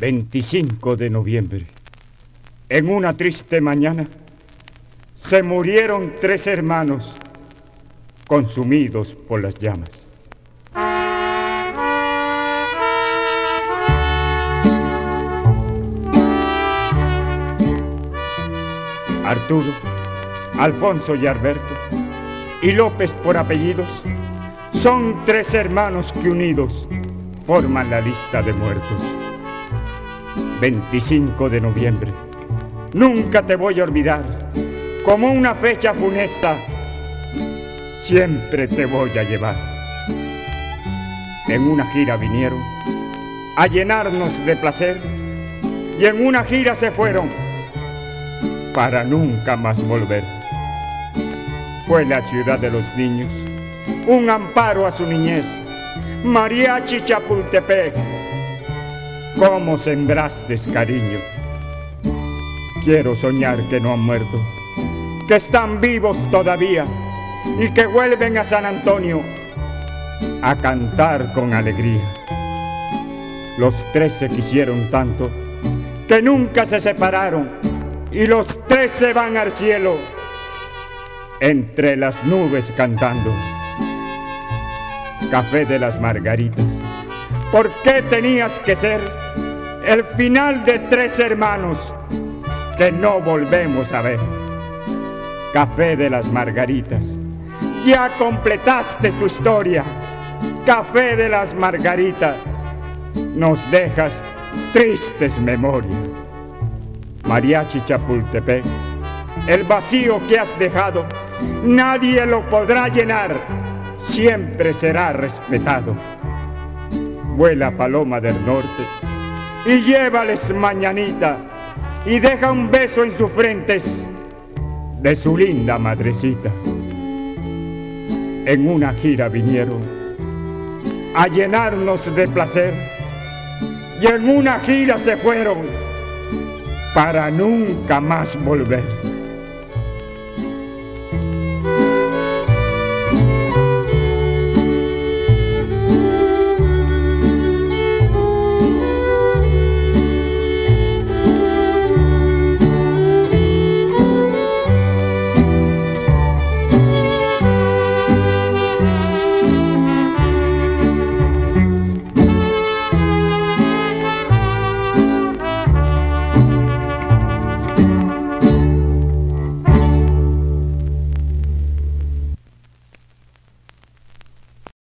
25 de noviembre. En una triste mañana se murieron tres hermanos consumidos por las llamas. Arturo, Alfonso y Alberto, y López por apellidos, son tres hermanos que unidos forman la lista de muertos. 25 de noviembre. Nunca te voy a olvidar. Como una fecha funesta, siempre te voy a llevar. En una gira vinieron a llenarnos de placer y en una gira se fueron para nunca más volver. Fue la ciudad de los niños, un amparo a su niñez, Mariachi Chapultepec ¿Cómo sembraste cariño? Quiero soñar que no han muerto, que están vivos todavía y que vuelven a San Antonio a cantar con alegría. Los tres se quisieron tanto que nunca se separaron y los tres se van al cielo entre las nubes cantando. Café de las Margaritas, ¿por qué tenías que ser? el final de tres hermanos que no volvemos a ver. Café de las Margaritas, ya completaste tu historia. Café de las Margaritas, nos dejas tristes memorias. Mariachi Chapultepec, el vacío que has dejado, nadie lo podrá llenar, siempre será respetado. Vuela paloma del norte, y llévales mañanita y deja un beso en sus frentes de su linda madrecita. En una gira vinieron a llenarnos de placer y en una gira se fueron para nunca más volver.